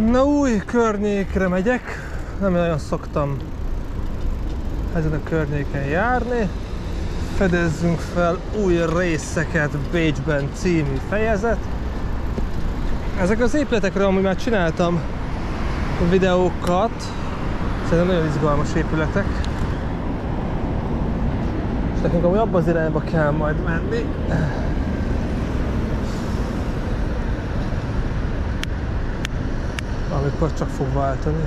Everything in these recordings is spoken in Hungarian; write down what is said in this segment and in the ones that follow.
Na új környékre megyek, nem nagyon szoktam ezen a környéken járni. Fedezzünk fel új részeket Bécsben című fejezet. Ezek az épületekről amúgy már csináltam videókat. Szerintem nagyon izgalmas épületek. És nekünk amúgy abban az irányba kell majd menni. Amikor csak fog váltani.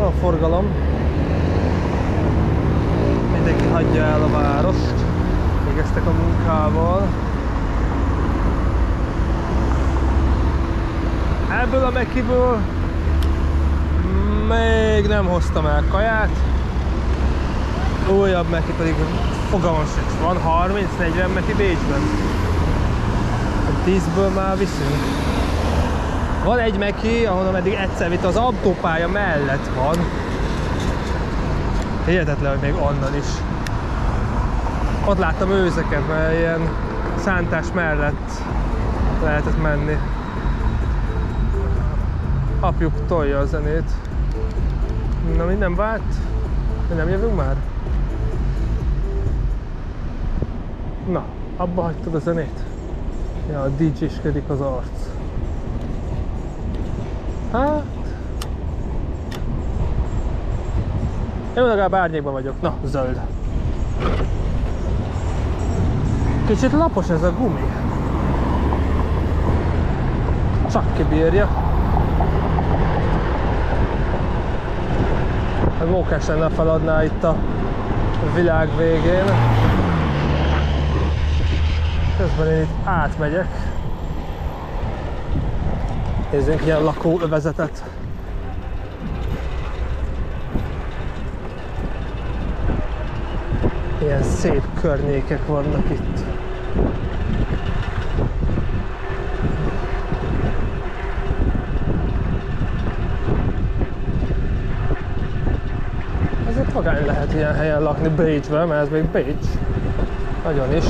A forgalom. Mindenki hagyja el a várost. Végeztek a munkával. Ebből a Mekiből még nem hoztam el kaját. Újabb Meki pedig fogalmam sincs. Van 30-40 Meki Bécsben. 10-ből már viszünk. Van egy Meki, ahonnan eddig egyszer vitt, az autópálya mellett van. Hihetetlen, hogy még onnan is. Ott láttam őzeket, mert ilyen szántás mellett lehetett menni. Apjuk tolja a zenét. Na minden vált? Mi nem jövünk már? Na, abba hagytad a zenét? Ja, a DJ-skedik az arc. Hát... Én legalább árnyékban vagyok. Na, zöld. Kicsit lapos ez a gumi. Csak kibírja. Hát mókás lenne feladná itt a világ végén. Közben én itt átmegyek. Nézzünk ilyen lakóövezetet. Ilyen szép környékek vannak itt. Ezért magány lehet ilyen helyen lakni Bécsben, mert ez még Bécs. Nagyon is.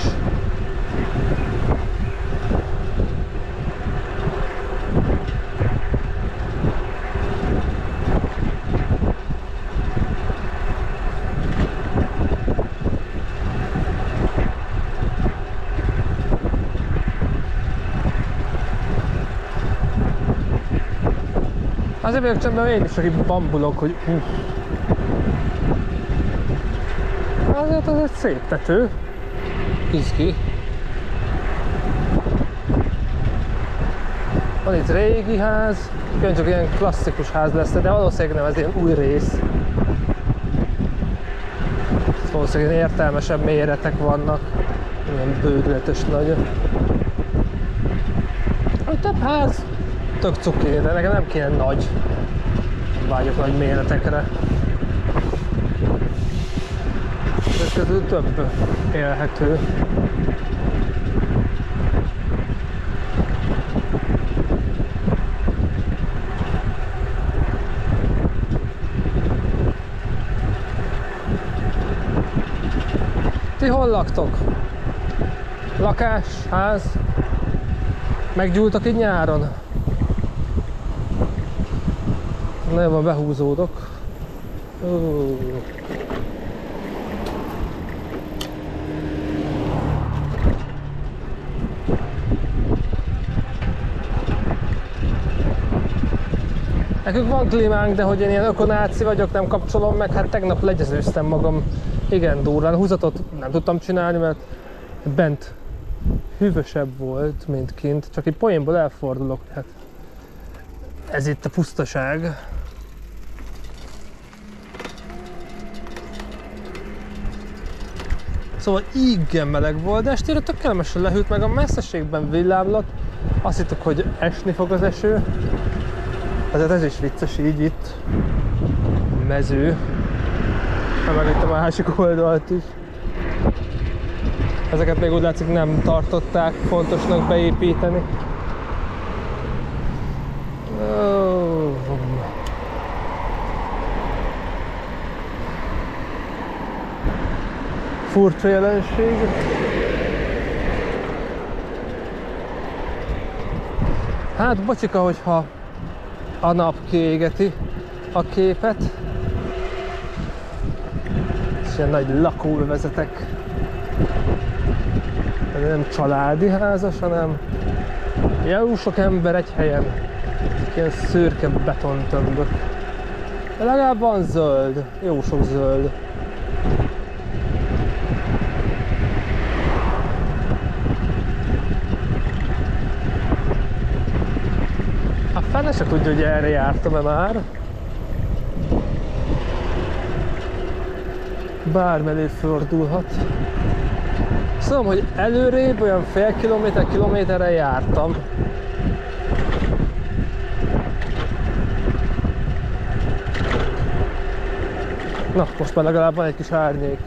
Azért vagyok csendben én is, aki bambulok, hogy uff. Azért az egy szép tető. Izgi. Van itt régi ház, csak ilyen klasszikus ház lesz, de valószínűleg nem ez ilyen új rész. Valószínűleg értelmesebb méretek vannak, ilyen bődületes nagy. A több ház, tök cuki, de nekem nem kéne nagy. Vágyok nagy méretekre. Ez közül több élhető. Ti hol laktok? Lakás, ház? Meggyúltak így nyáron? Nagyon behúzódok. Ó. Nekünk van klímánk, de hogy én ilyen ökonáci vagyok, nem kapcsolom meg, hát tegnap legyezőztem magam igen durván. Húzatot nem tudtam csinálni, mert bent hűvösebb volt, mint kint. Csak egy poénból elfordulok, hát ez itt a pusztaság. Szóval igen meleg volt, de estére tök kellemesen lehűlt meg a messzeségben villámlott. Azt hittük, hogy esni fog az eső. Ezért ez is vicces így itt. Mező. Meg itt a másik oldalt is. Ezeket még úgy látszik nem tartották fontosnak beépíteni. Oh. furcsa jelenség. Hát bocsika, hogyha a nap kiégeti a képet. És ilyen nagy lakóul vezetek. Nem családi házas, hanem jó sok ember egy helyen. Ilyen szürke betontömbök. De legalább van zöld, jó sok zöld. Se tudja, hogy erre jártam-e már. Bármely fordulhat. Szóval, hogy előrébb olyan fél kilométer, kilométerre jártam. Na, most már legalább van egy kis árnyék.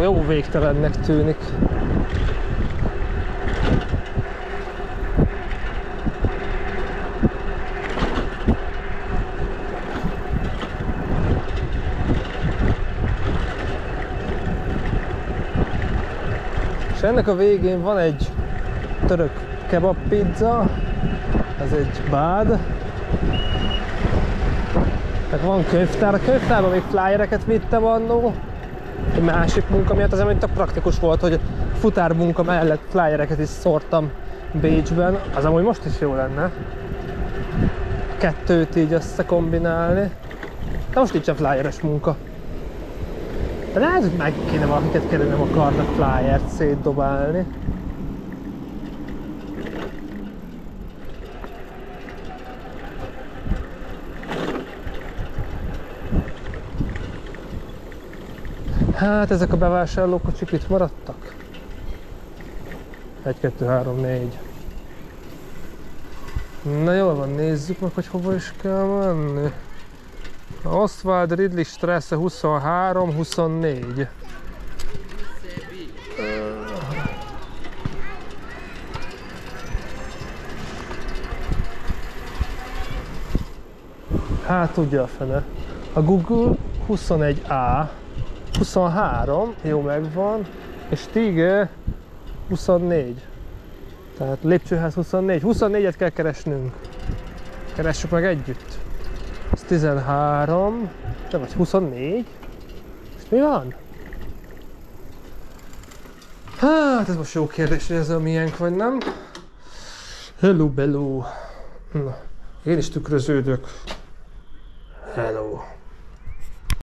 Jó végtelennek tűnik. Ennek a végén van egy török kebab pizza, ez egy bád. Meg van könyvtár, a könyvtárban még flyereket vittem annó. Egy másik munka miatt az amit praktikus volt, hogy futár munka mellett flyereket is szórtam Bécsben. Az amúgy most is jó lenne. Kettőt így összekombinálni. De most nincsen flyeres munka. De lehet, hogy meg kéne valakiket kérni, nem akarnak flyert szétdobálni. Hát ezek a bevásárlókocsik itt maradtak. 1, 2, 3, 4. Na jól van, nézzük meg, hogy hova is kell menni. Oswald Ridley Strasse 23, 24. Hát tudja a fene. A Google 21A 23, jó megvan, és Tige 24. Tehát lépcsőház 24. 24-et kell keresnünk. Keressük meg együtt. Ez 13, de vagy 24? És mi van? Hát ez most jó kérdés, hogy ez a miénk vagy nem. Hello, bello. Na, én is tükröződök.